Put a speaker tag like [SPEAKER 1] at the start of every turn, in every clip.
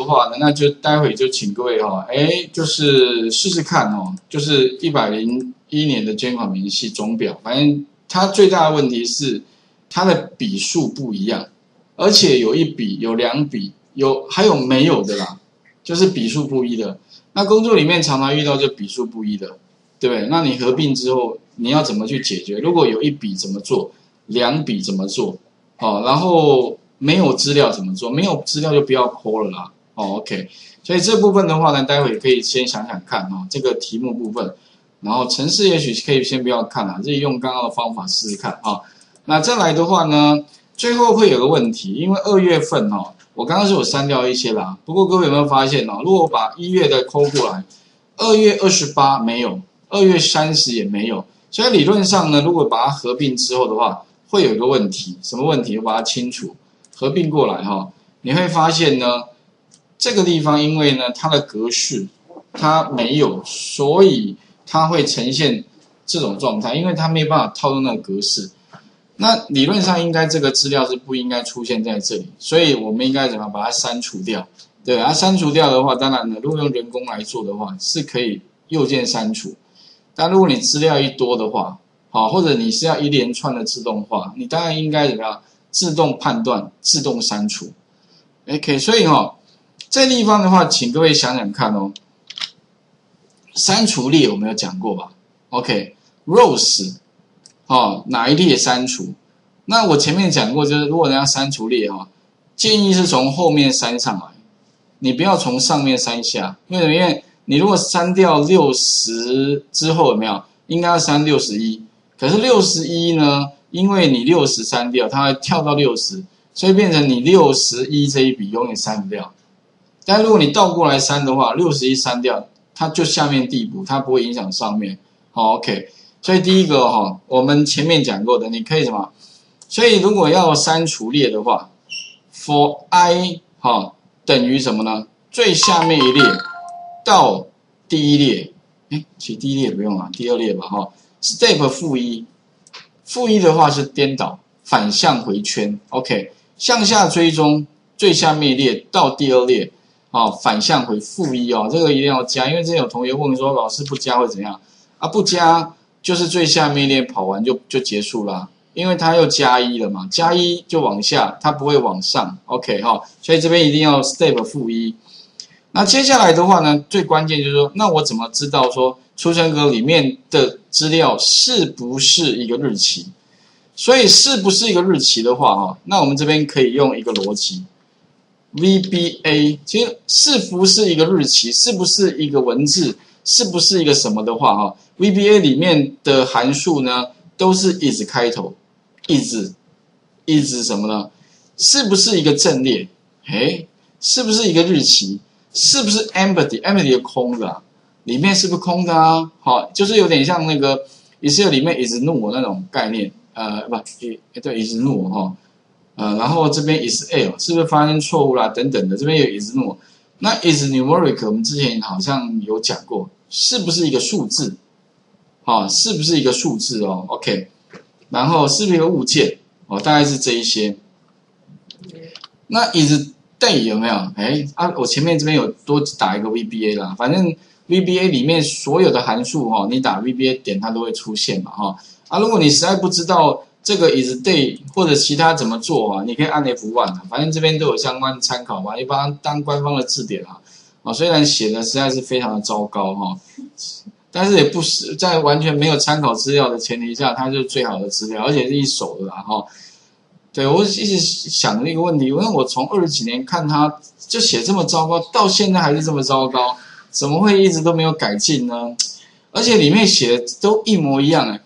[SPEAKER 1] 的话，那就待会就请各位哈，哎，就是试试看哦，就是一百零一年的捐款明细总表，反正它最大的问题是它的笔数不一样，而且有一笔、有两笔、有还有没有的啦，就是笔数不一的。那工作里面常常遇到就笔数不一的，对不对？那你合并之后你要怎么去解决？如果有一笔怎么做，两笔怎么做？哦，然后没有资料怎么做？没有资料就不要抠了啦。哦，OK，所以这部分的话呢，待会可以先想想看哦，这个题目部分，然后程式也许可以先不要看了，自己用刚刚的方法试试看啊。那再来的话呢，最后会有个问题，因为二月份哦，我刚刚是有删掉一些啦，不过各位有没有发现哦，如果把一月的抠过来，二月二十八没有，二月三十也没有，所以理论上呢，如果把它合并之后的话，会有一个问题，什么问题？我把它清除，合并过来哈，你会发现呢。这个地方，因为呢，它的格式它没有，所以它会呈现这种状态，因为它没办法套用那个格式。那理论上应该这个资料是不应该出现在这里，所以我们应该怎么把它删除掉？对，它删除掉的话，当然呢，如果用人工来做的话，是可以右键删除。但如果你资料一多的话，好，或者你是要一连串的自动化，你当然应该怎么样？自动判断、自动删除。OK，所以哈。这地方的话，请各位想想看哦。删除列我们有讲过吧？OK，rows，哦，哪一列删除？那我前面讲过，就是如果人家删除列哈，建议是从后面删上来，你不要从上面删下。因为什么？因为你如果删掉六十之后有没有？应该要删六十一。可是六十一呢？因为你六十删掉，它会跳到六十，所以变成你六十一这一笔永远删不掉。但如果你倒过来删的话，六十一删掉，它就下面递补，它不会影响上面。好，OK。所以第一个哈，我们前面讲过的，你可以什么？所以如果要删除列的话，for i 哈等于什么呢？最下面一列到第一列，哎，其实第一列不用啊，第二列吧哈。Step 负一，负一的话是颠倒，反向回圈。OK，向下追踪最下面一列到第二列。哦，反向回负一哦，这个一定要加，因为之前有同学问说，老师不加会怎样？啊，不加就是最下面一列跑完就就结束了，因为它又加一了嘛，加一就往下，它不会往上。OK 哈，所以这边一定要 step 负一。那接下来的话呢，最关键就是说，那我怎么知道说出生格里面的资料是不是一个日期？所以是不是一个日期的话，哈，那我们这边可以用一个逻辑。VBA 其实是不是一个日期，是不是一个文字，是不是一个什么的话哈？VBA 里面的函数呢，都是 is 开头，is，is 什么呢？是不是一个阵列？诶，是不是一个日期？是不是 empty？empty 空的，里面是不是空的啊？好，就是有点像那个 Excel 里面 is null 那种概念，呃，不，对，is null 哈。呃，然后这边 is l 是不是发生错误啦？等等的，这边有 is no，那 is numeric 我们之前好像有讲过，是不是一个数字？好，是不是一个数字哦？OK，然后是不是一个物件？哦，大概是这一些。那 is day 有没有？哎啊，我前面这边有多打一个 VBA 啦，反正 VBA 里面所有的函数哈，你打 VBA 点它都会出现嘛哈。啊，如果你实在不知道。这个 is day 或者其他怎么做啊？你可以按 F1 啊，反正这边都有相关参考嘛，一般当官方的字典啊。啊，虽然写的实在是非常的糟糕哈，但是也不是在完全没有参考资料的前提下，它就是最好的资料，而且是一手的啦哈。对我一直想的一个问题，因为我从二十几年看他就写这么糟糕，到现在还是这么糟糕，怎么会一直都没有改进呢？而且里面写的都一模一样哎。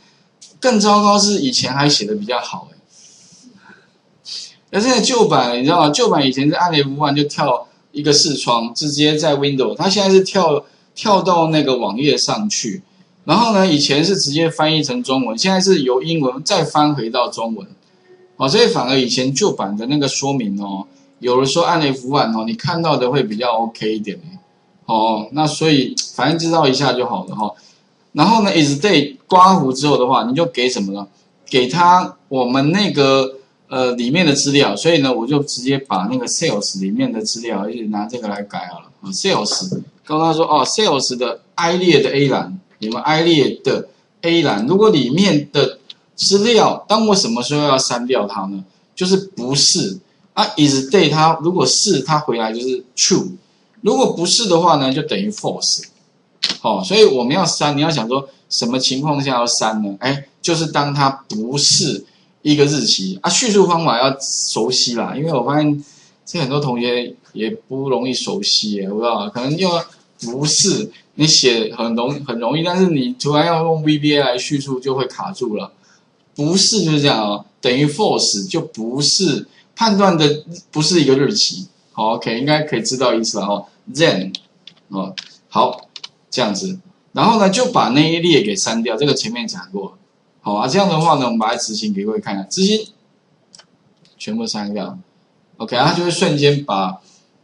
[SPEAKER 1] 更糟糕是以前还写的比较好哎，那现在旧版你知道吗？旧版以前是按 F1 就跳一个视窗，直接在 Window，它现在是跳跳到那个网页上去，然后呢，以前是直接翻译成中文，现在是由英文再翻回到中文，哦，所以反而以前旧版的那个说明哦，有的时候按 F1 哦，你看到的会比较 OK 一点哦，那所以反正知道一下就好了哈。然后呢，is day 刮胡之后的话，你就给什么呢？给他我们那个呃里面的资料，所以呢，我就直接把那个 sales 里面的资料，就拿这个来改好了。啊，sales，告诉他说，哦，sales 的 I 列的 A 栏，你们 I 列的 A 栏，如果里面的资料，当我什么时候要删掉它呢？就是不是啊，is day 它如果是它回来就是 true，如果不是的话呢，就等于 false。哦，所以我们要删，你要想说什么情况下要删呢？哎，就是当它不是一个日期啊，叙述方法要熟悉啦，因为我发现这很多同学也不容易熟悉耶，我不知道，可能又不是你写很容很容易，但是你突然要用 VBA 来叙述就会卡住了。不是就是这样哦，等于 false 就不是判断的不是一个日期。好，OK，应该可以知道意思了哦。Then，哦，好。这样子，然后呢，就把那一列给删掉。这个前面讲过，好啊。这样的话呢，我们把它执行给各位看看，执行全部删掉，OK，它就会瞬间把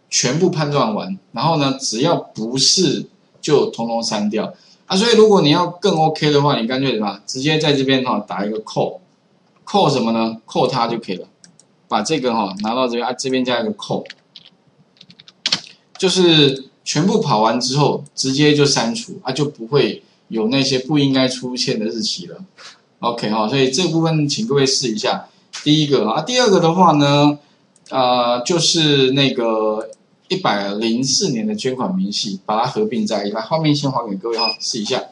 [SPEAKER 1] 全部判断完。然后呢，只要不是就通通删掉啊。所以如果你要更 OK 的话，你干脆什么，直接在这边哈打一个扣，扣什么呢？扣它就可以了。把这个哈拿到这边啊，这边加一个扣，就是。全部跑完之后，直接就删除啊，就不会有那些不应该出现的日期了。OK 哈，所以这部分请各位试一下。第一个啊，第二个的话呢，呃，就是那个一百零四年的捐款明细，把它合并在一块。画面先还给各位哈，试一下。